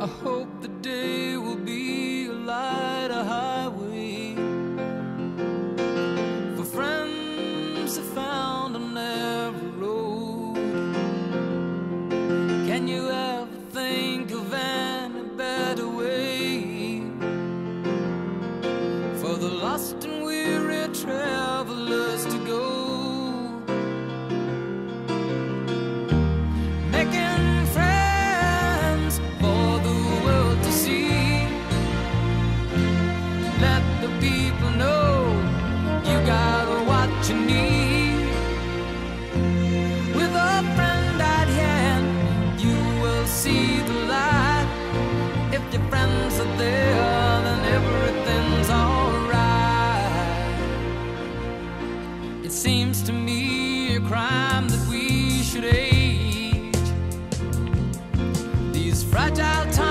I hope the day will be a light, a highway. For friends I found on every road. Can you ever think of any better way? For the lost and weary travelers to go. It seems to me a crime that we should age. These fragile times.